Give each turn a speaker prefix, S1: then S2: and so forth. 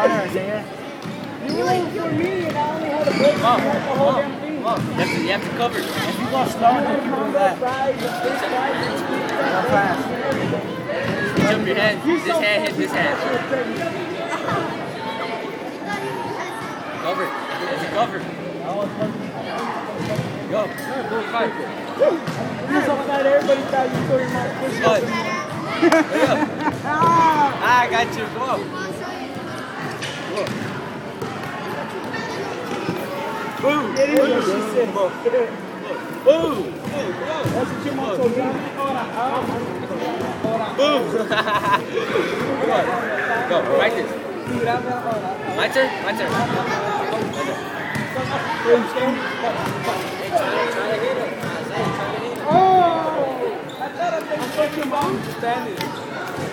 S1: harder, Isaiah.
S2: You went for me and I only had a break. You had the whole
S3: on,
S2: damn thing.
S3: come. You have to, you have to cover.
S1: If you go slow, you keep doing that.
S2: Fries, the fish fries, the sweet
S1: Go
S2: fries.
S1: fast.
S3: Jump your hand. This hand hit this hand. Cover. It's a cover. Go. Go, fight.
S2: You saw that everybody thought you out. Push
S3: Hurry up. Ah, I got you. Go. Go. My turn. My turn. My turn.
S2: Oh! I thought I was your mom standing.